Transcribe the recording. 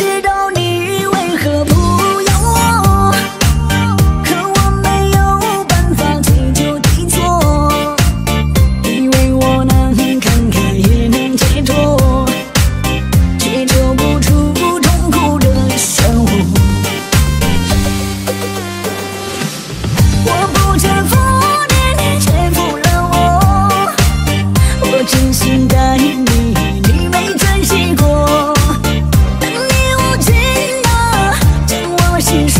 知道你为何不要我，可我没有办法追究对错。以为我能看开也能解脱，却走不出痛苦的漩涡。我不曾负你，你却负了我。我真心。心事。